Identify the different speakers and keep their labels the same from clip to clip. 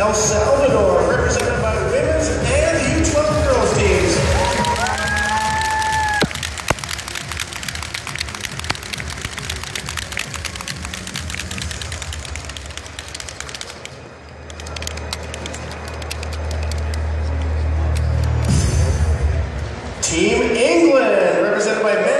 Speaker 1: El Salvador, represented by the women's and the U-12 girls
Speaker 2: teams. Team England,
Speaker 3: represented
Speaker 1: by men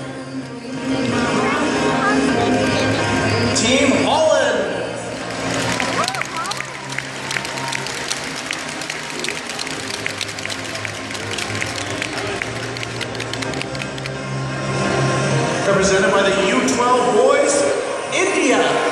Speaker 1: represented by the U-12 boys, India.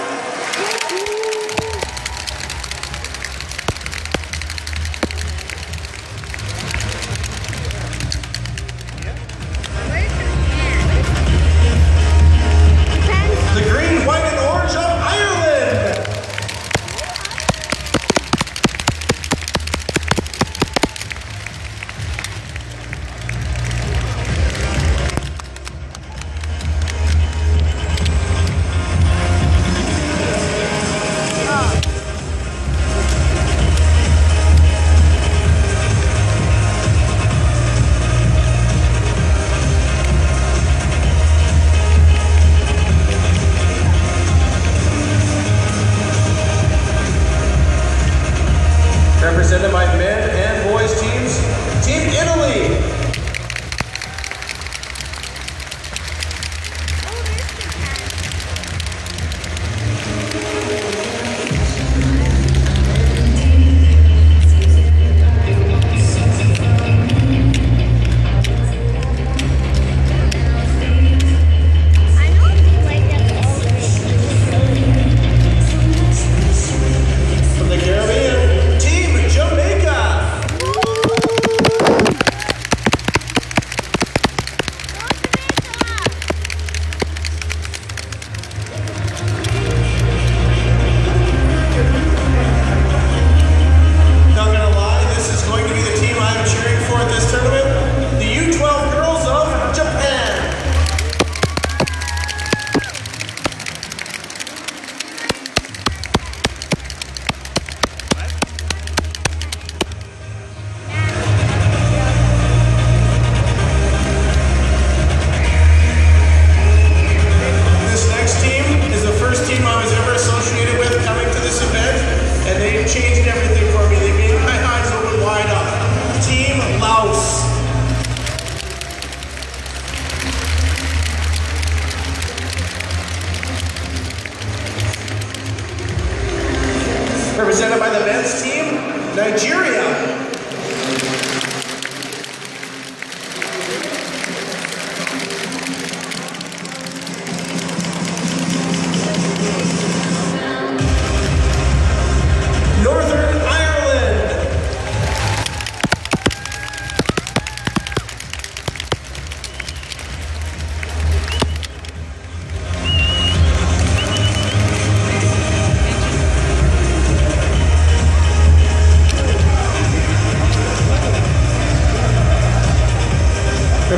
Speaker 1: represented by men and boys teams. Team Italy represented by the men's team, Nigeria.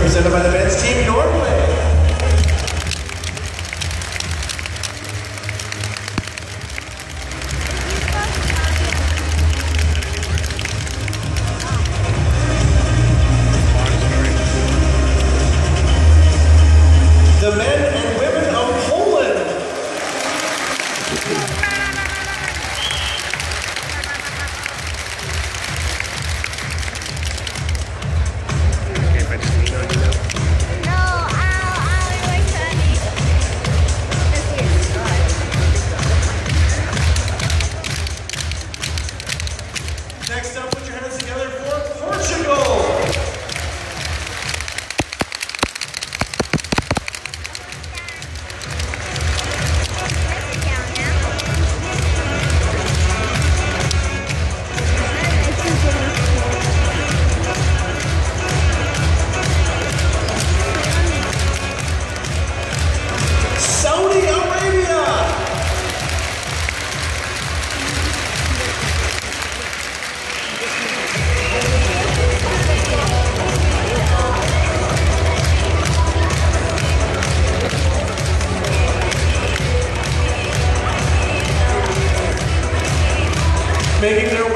Speaker 1: represented by the men's team,
Speaker 2: Norm.
Speaker 1: Making their